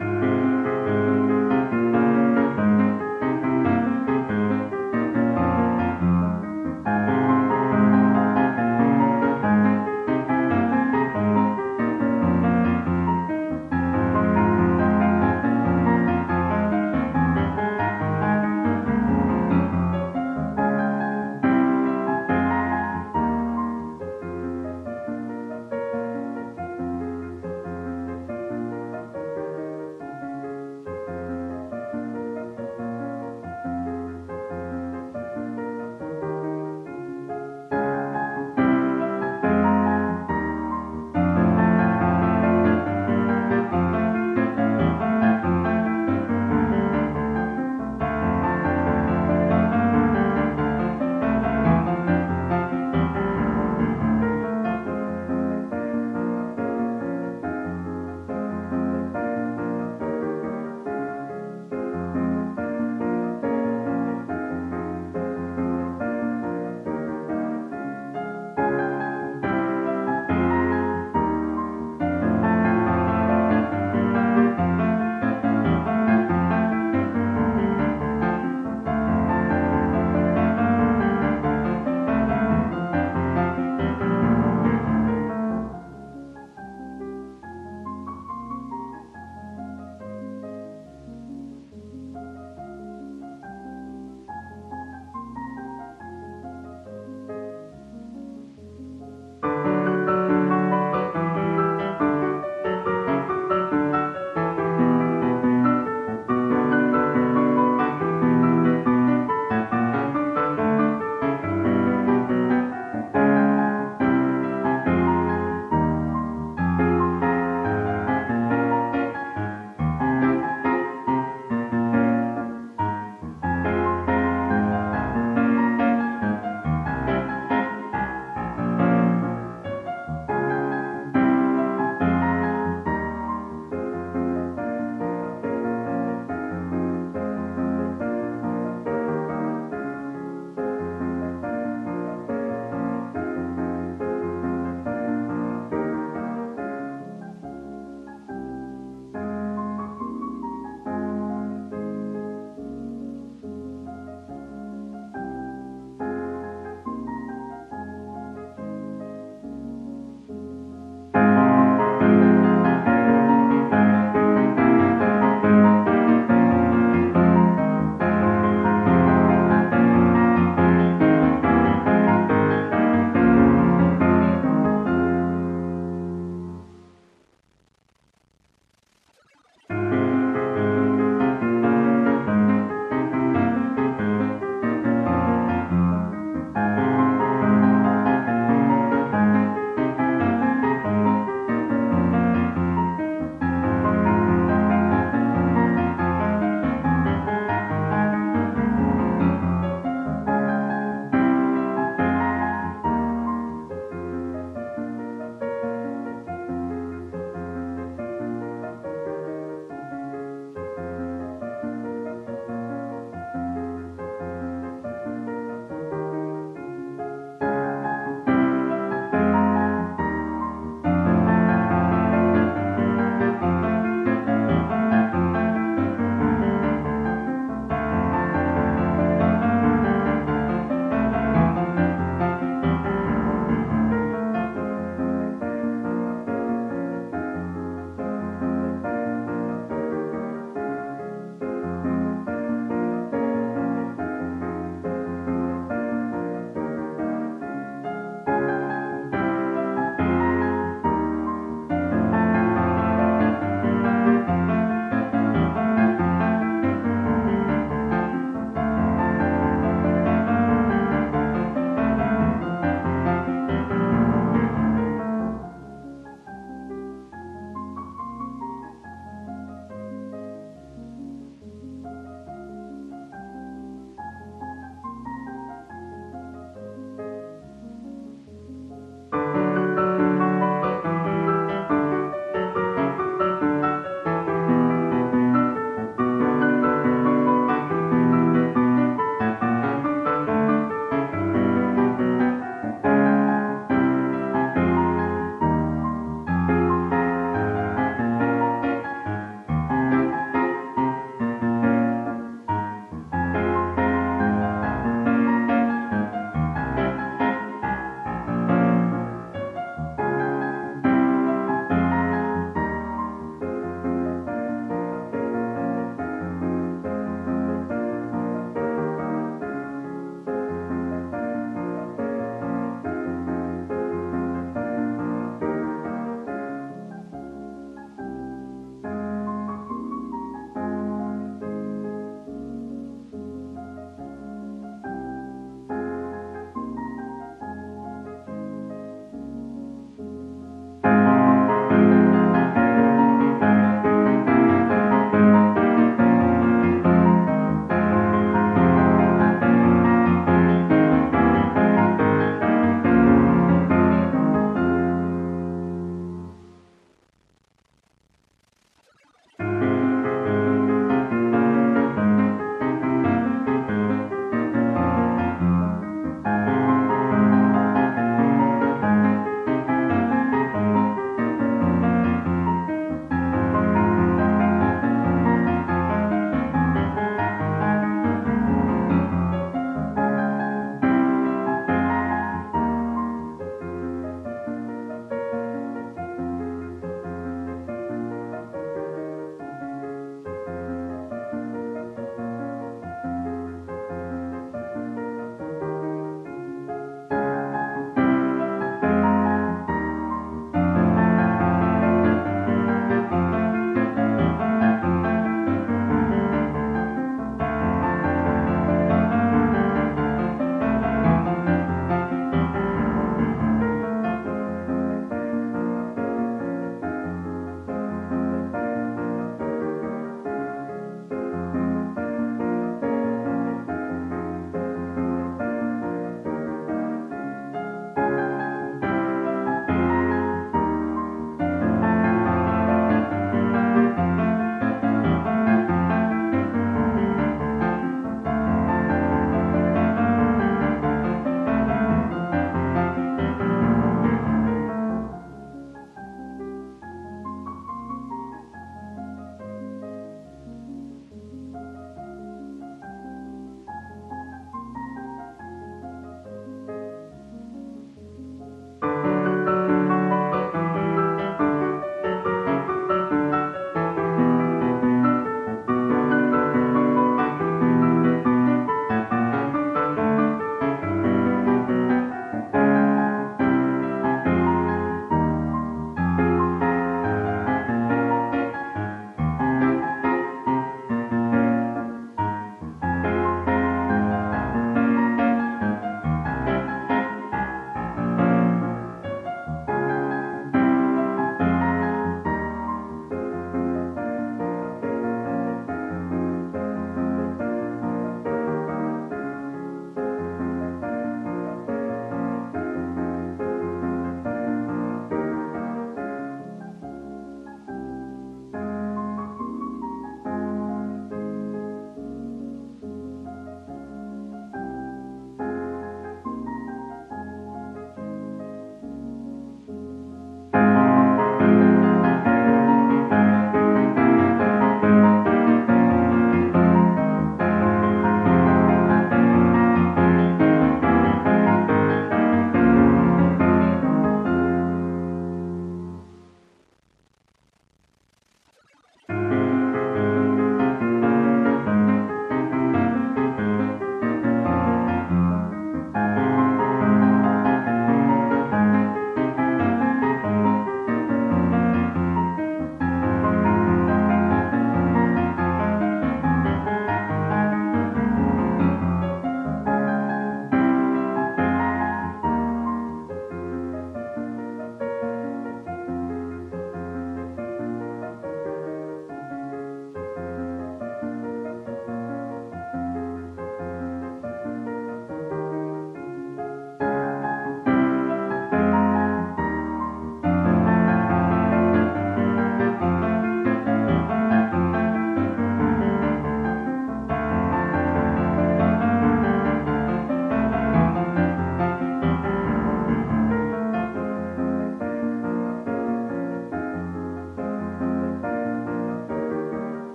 Bye.